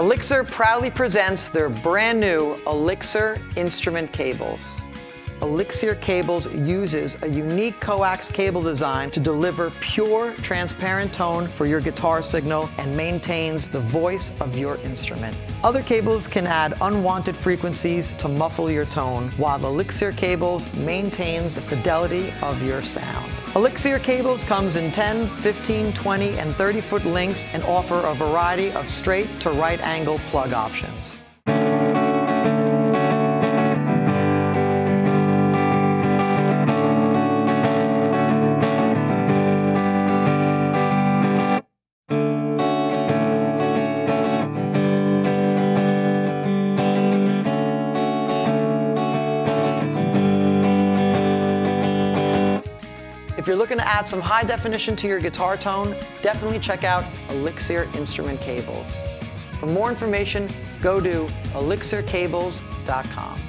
Elixir proudly presents their brand new Elixir instrument cables. Elixir Cables uses a unique coax cable design to deliver pure, transparent tone for your guitar signal and maintains the voice of your instrument. Other cables can add unwanted frequencies to muffle your tone, while Elixir Cables maintains the fidelity of your sound. Elixir Cables comes in 10, 15, 20, and 30 foot lengths and offer a variety of straight to right angle plug options. If you're looking to add some high definition to your guitar tone, definitely check out Elixir instrument cables. For more information, go to elixircables.com.